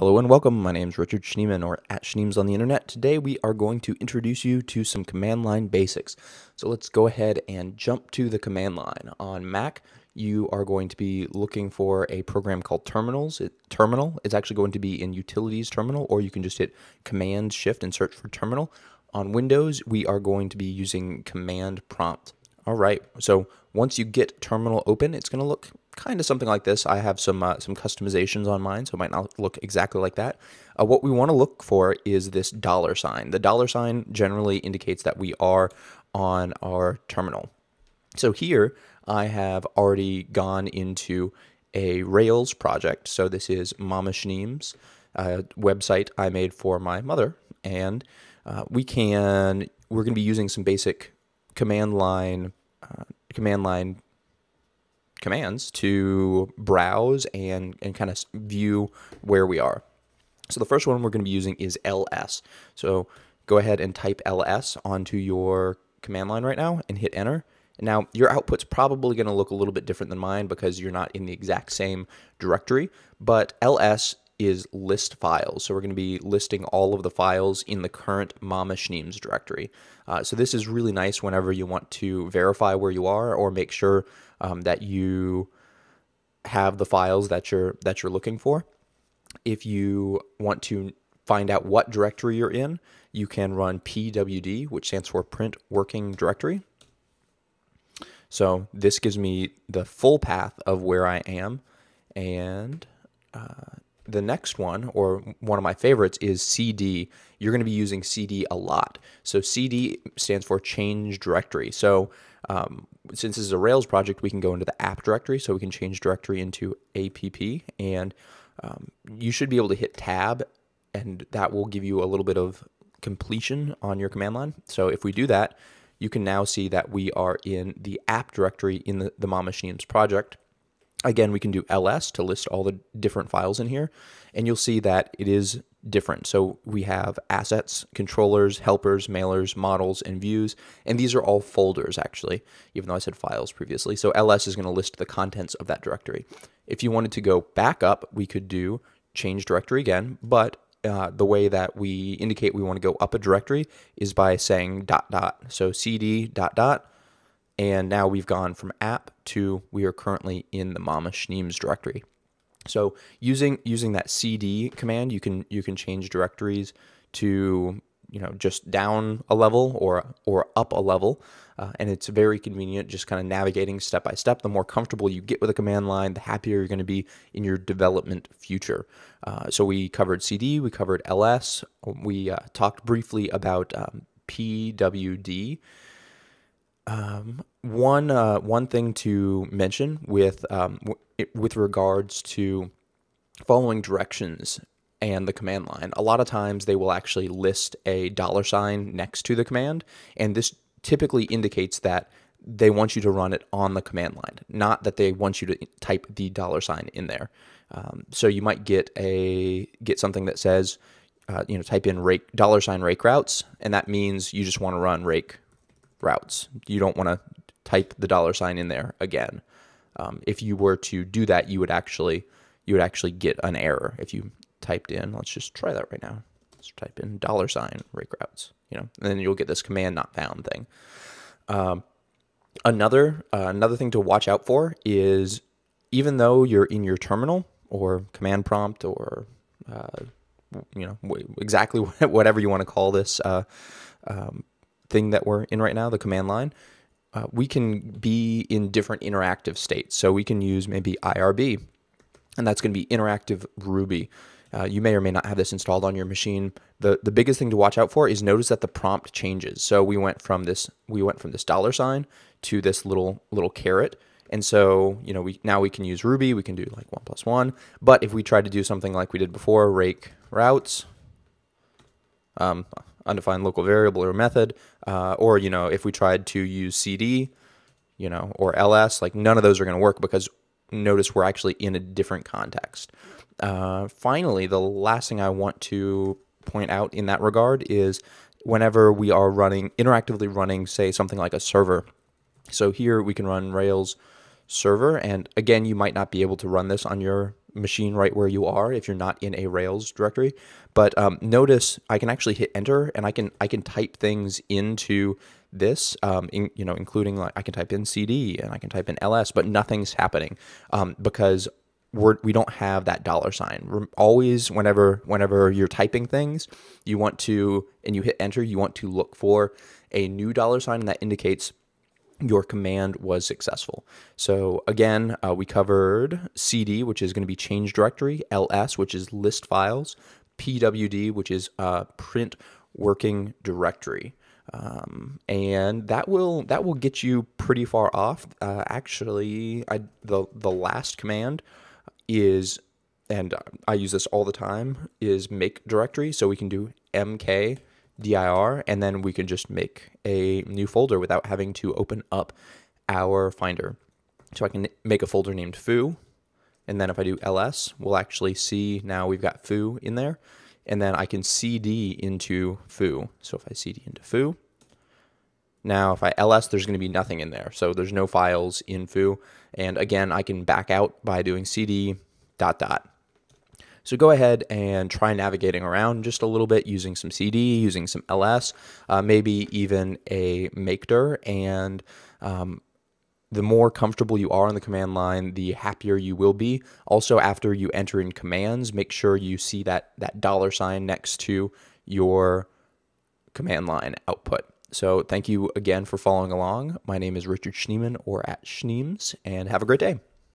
Hello and welcome. My name is Richard Schneeman or at Schneems on the internet. Today we are going to introduce you to some command line basics. So let's go ahead and jump to the command line. On Mac, you are going to be looking for a program called Terminals. It, Terminal is actually going to be in Utilities Terminal, or you can just hit Command Shift and search for Terminal. On Windows, we are going to be using Command Prompt. All right, so once you get Terminal open, it's going to look kind of something like this. I have some uh, some customizations on mine, so it might not look exactly like that. Uh, what we want to look for is this dollar sign. The dollar sign generally indicates that we are on our terminal. So here I have already gone into a Rails project. So this is Mama Schneems uh, website I made for my mother, and uh, we can we're going to be using some basic command line uh, command line commands to browse and, and kind of view where we are. So the first one we're going to be using is ls. So go ahead and type ls onto your command line right now and hit enter. Now, your output's probably going to look a little bit different than mine because you're not in the exact same directory, but ls is list files. So we're going to be listing all of the files in the current Mama Schneems directory. Uh, so this is really nice whenever you want to verify where you are or make sure um, that you have the files that you're that you're looking for. If you want to find out what directory you're in, you can run pwd, which stands for print working directory. So this gives me the full path of where I am, and uh, the next one, or one of my favorites, is CD. You're going to be using CD a lot. So CD stands for change directory. So um, since this is a Rails project, we can go into the app directory. So we can change directory into app, and um, you should be able to hit tab, and that will give you a little bit of completion on your command line. So if we do that, you can now see that we are in the app directory in the, the Mama Schneems project. Again, we can do ls to list all the different files in here, and you'll see that it is different. So we have assets, controllers, helpers, mailers, models, and views, and these are all folders actually, even though I said files previously. So ls is going to list the contents of that directory. If you wanted to go back up, we could do change directory again, but uh, the way that we indicate we want to go up a directory is by saying dot dot. So cd dot dot and now we've gone from app to we are currently in the Mama Schneems directory. So using using that cd command, you can you can change directories to you know just down a level or or up a level, uh, and it's very convenient. Just kind of navigating step by step. The more comfortable you get with a command line, the happier you're going to be in your development future. Uh, so we covered cd, we covered ls, we uh, talked briefly about um, pwd. Um, one uh, one thing to mention with um, w- with regards to following directions and the command line, a lot of times they will actually list a dollar sign next to the command, and this typically indicates that they want you to run it on the command line, not that they want you to type the dollar sign in there. Um, so you might get a get something that says, uh, you know, type in rake dollar sign rake routes, and that means you just want to run rake routes. You don't want to type the dollar sign in there again. Um, if you were to do that, you would actually you would actually get an error if you typed in. Let's just try that right now. Let's type in dollar sign rake routes. You know, and then you'll get this command not found thing. Um, another uh, another thing to watch out for is even though you're in your terminal or command prompt or uh, you know exactly whatever you want to call this uh, um, thing that we're in right now, the command line, uh, we can be in different interactive states. So we can use maybe IRB, and that's going to be interactive Ruby. Uh, you may or may not have this installed on your machine. The the biggest thing to watch out for is notice that the prompt changes. So we went from this we went from this dollar sign to this little little caret. And so, you know, we now we can use Ruby, we can do like one plus one. But if we try to do something like we did before, rake routes, um, undefined local variable or method, uh, or you know if we tried to use cd, you know, or ls, like none of those are going to work because notice we're actually in a different context. Uh, finally, the last thing I want to point out in that regard is whenever we are running interactively running, say something like a server. So here we can run Rails server, and again, you might not be able to run this on your machine right where you are if you're not in a Rails directory. But um, notice I can actually hit enter and I can I can type things into this, um, in, you know, including like I can type in CD and I can type in ls, but nothing's happening um, because we're, we don't have that dollar sign. always, whenever whenever you're typing things, you want to and you hit enter, you want to look for a new dollar sign, and that indicates your command was successful. So again, uh, we covered CD, which is going to be change directory, ls, which is list files, pwd, which is uh, print working directory. Um, and that will that will get you pretty far off. Uh, actually, I, the the last command is, and I use this all the time, is make directory. So we can do mk dir, and then we can just make a new folder without having to open up our Finder. So I can make a folder named foo, and then if I do ls, we'll actually see now we've got foo in there, and then I can cd into foo. So if I cd into foo, now if I ls, there's going to be nothing in there. So there's no files in foo, and again, I can back out by doing cd dot dot. So go ahead and try navigating around just a little bit using some CD, using some ls, uh, maybe even a makedir. And um, the more comfortable you are on the command line, the happier you will be. Also, after you enter in commands, make sure you see that, that dollar sign next to your command line output. So thank you again for following along. My name is Richard Schneeman or at Schneems, and have a great day.